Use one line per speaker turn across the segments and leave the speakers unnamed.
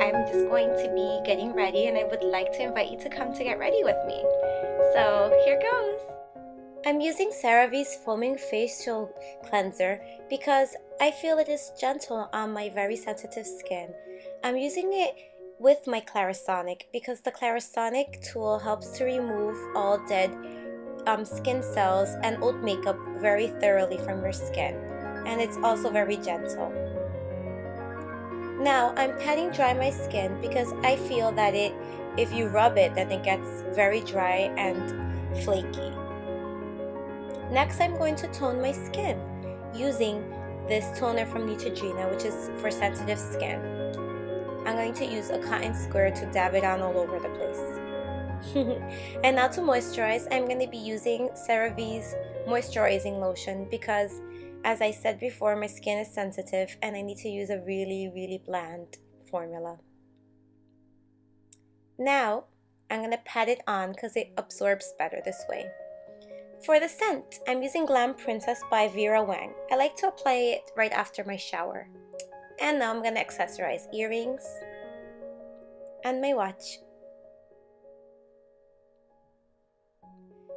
I'm just going to be getting ready and I would like to invite you to come to get ready with me. So here goes. I'm using CeraVe's Foaming Facial Cleanser because I feel it is gentle on my very sensitive skin. I'm using it with my Clarisonic because the Clarisonic tool helps to remove all dead um, skin cells and old makeup very thoroughly from your skin and it's also very gentle. Now I'm patting dry my skin because I feel that it if you rub it then it gets very dry and flaky. Next I'm going to tone my skin using this toner from Neutrogena which is for sensitive skin. I'm going to use a cotton square to dab it on all over the place. and now to moisturize, I'm going to be using CeraVe's moisturizing lotion because as I said before, my skin is sensitive and I need to use a really, really bland formula. Now, I'm going to pat it on because it absorbs better this way. For the scent, I'm using Glam Princess by Vera Wang. I like to apply it right after my shower. And now I'm going to accessorize earrings and my watch.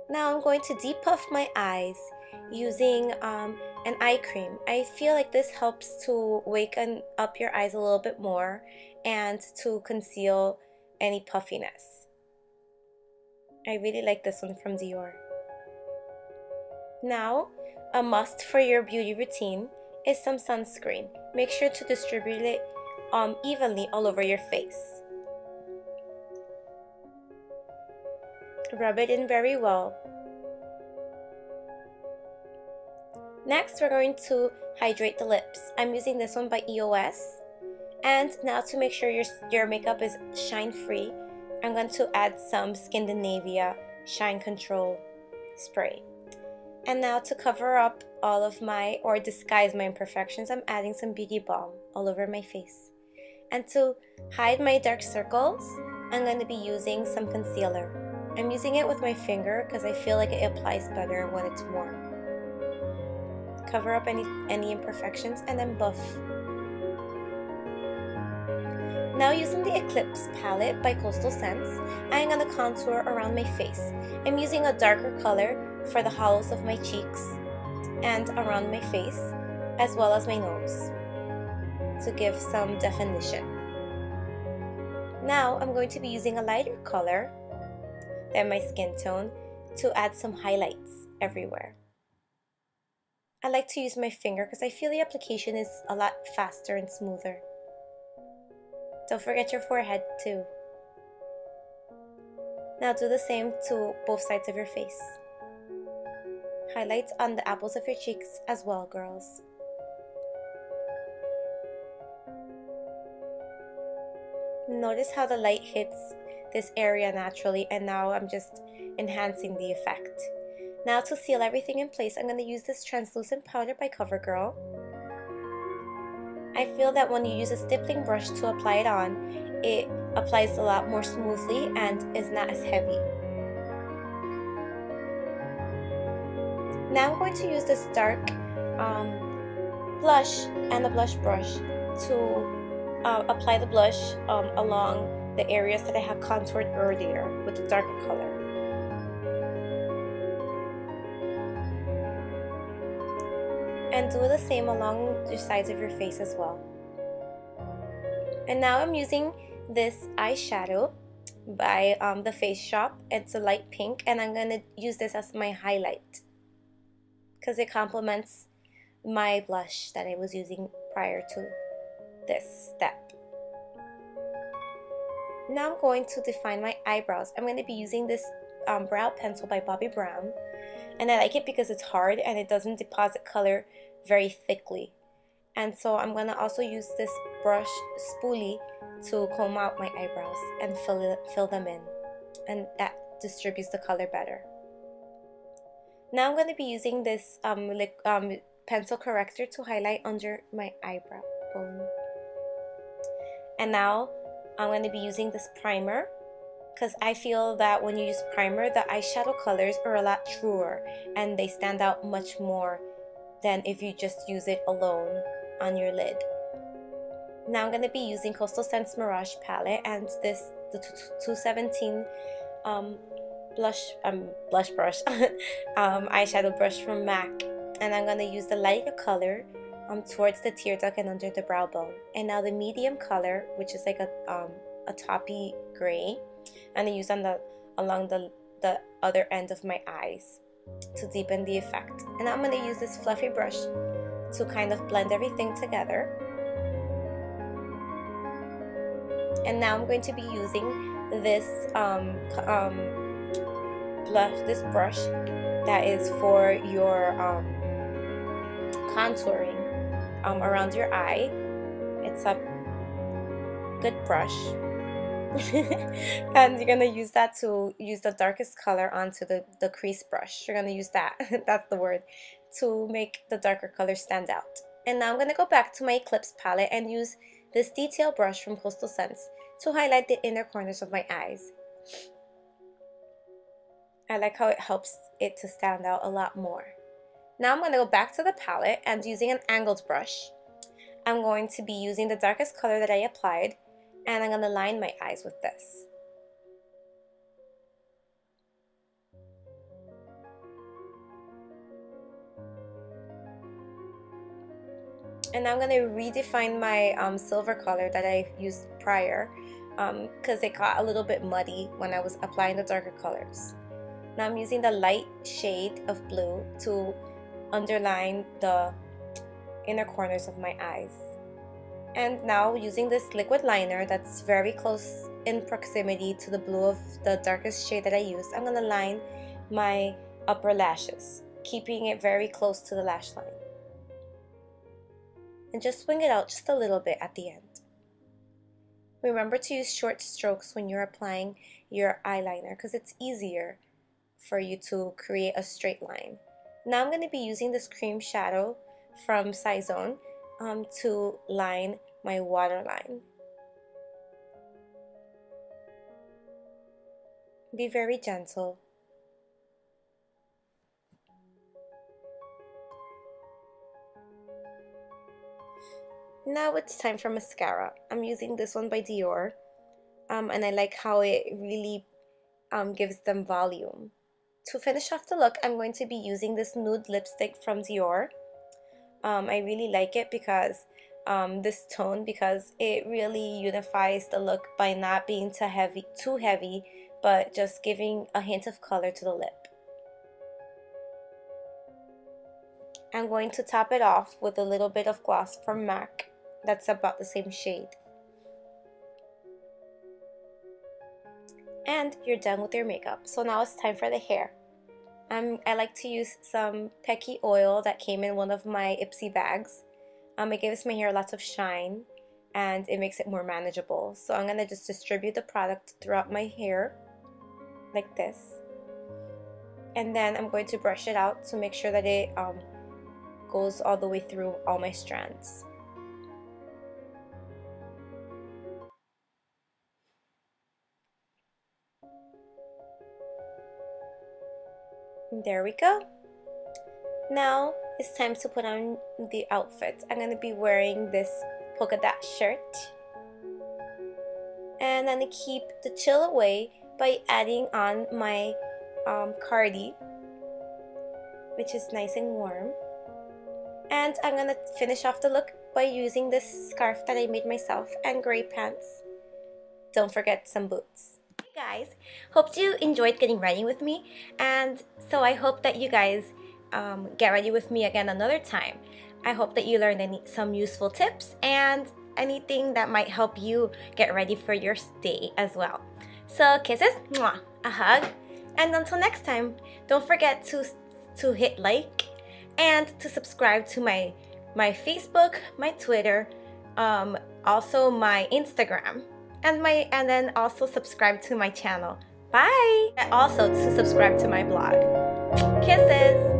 Now I'm going to depuff my eyes using um, an eye cream. I feel like this helps to waken up your eyes a little bit more and to conceal any puffiness. I really like this one from Dior. Now, a must for your beauty routine is some sunscreen. Make sure to distribute it um, evenly all over your face. Rub it in very well Next, we're going to hydrate the lips. I'm using this one by EOS. And now to make sure your, your makeup is shine free, I'm going to add some Skindinavia Shine Control Spray. And now to cover up all of my, or disguise my imperfections, I'm adding some Beauty Balm all over my face. And to hide my dark circles, I'm going to be using some concealer. I'm using it with my finger because I feel like it applies better when it's warm cover up any, any imperfections and then buff. Now using the Eclipse palette by Coastal Scents, I'm going to contour around my face. I'm using a darker color for the hollows of my cheeks and around my face, as well as my nose, to give some definition. Now I'm going to be using a lighter color than my skin tone to add some highlights everywhere. I like to use my finger because I feel the application is a lot faster and smoother. Don't forget your forehead too. Now do the same to both sides of your face. Highlights on the apples of your cheeks as well, girls. Notice how the light hits this area naturally and now I'm just enhancing the effect. Now to seal everything in place, I'm going to use this translucent powder by CoverGirl. I feel that when you use a stippling brush to apply it on, it applies a lot more smoothly and is not as heavy. Now I'm going to use this dark um, blush and the blush brush to uh, apply the blush um, along the areas that I have contoured earlier with the darker color. And do the same along the sides of your face as well. And now I'm using this eyeshadow by um, the Face Shop. It's a light pink and I'm going to use this as my highlight because it complements my blush that I was using prior to this step. Now I'm going to define my eyebrows. I'm going to be using this um, brow pencil by Bobbi Brown and I like it because it's hard and it doesn't deposit color very thickly. And so I'm going to also use this brush spoolie to comb out my eyebrows and fill, it, fill them in. And that distributes the color better. Now I'm going to be using this um, um, pencil corrector to highlight under my eyebrow bone. And now I'm going to be using this primer because I feel that when you use primer, the eyeshadow colors are a lot truer and they stand out much more than if you just use it alone on your lid. Now I'm going to be using Coastal Scents Mirage palette and this the 217 um, blush um, blush brush um, eyeshadow brush from MAC and I'm going to use the lighter color um, towards the tear duct and under the brow bone and now the medium color which is like a, um, a toppy gray and I use on the along the, the other end of my eyes to deepen the effect and I'm going to use this fluffy brush to kind of blend everything together and now I'm going to be using this um, um, blush, this brush that is for your um, contouring um, around your eye. It's a good brush. and you're gonna use that to use the darkest color onto the, the crease brush. You're gonna use that, that's the word, to make the darker color stand out. And now I'm gonna go back to my Eclipse palette and use this detail brush from Coastal Scents to highlight the inner corners of my eyes. I like how it helps it to stand out a lot more. Now I'm going to go back to the palette and using an angled brush, I'm going to be using the darkest color that I applied and I'm to line my eyes with this. And I'm to redefine my um, silver color that I used prior because um, it got a little bit muddy when I was applying the darker colors. Now I'm using the light shade of blue to underline the inner corners of my eyes. And now using this liquid liner that's very close in proximity to the blue of the darkest shade that I used, I'm going to line my upper lashes, keeping it very close to the lash line. And just swing it out just a little bit at the end. Remember to use short strokes when you're applying your eyeliner because it's easier for you to create a straight line. Now I'm going to be using this cream shadow from Sizone um, to line my waterline. Be very gentle. Now it's time for mascara. I'm using this one by Dior. Um, and I like how it really um, gives them volume. To finish off the look, I'm going to be using this nude lipstick from Dior. Um, I really like it because um, this tone because it really unifies the look by not being too heavy, too heavy, but just giving a hint of color to the lip. I'm going to top it off with a little bit of gloss from MAC that's about the same shade. And you're done with your makeup. So now it's time for the hair. Um, I like to use some Pequi oil that came in one of my Ipsy bags. Um, it gives my hair lots of shine and it makes it more manageable. So I'm going to just distribute the product throughout my hair like this. And then I'm going to brush it out to make sure that it um, goes all the way through all my strands. There we go. Now it's time to put on the outfit. I'm going to be wearing this polka dot shirt. And to keep the chill away by adding on my um, cardi, which is nice and warm. And I'm going to finish off the look by using this scarf that I made myself and gray pants. Don't forget some boots guys. Hope you enjoyed getting ready with me and so I hope that you guys um, get ready with me again another time. I hope that you learned any, some useful tips and anything that might help you get ready for your stay as well. So kisses mwah, a hug and until next time don't forget to to hit like and to subscribe to my my Facebook my Twitter um, also my Instagram and my and then also subscribe to my channel. Bye! And also to subscribe to my blog. Kisses!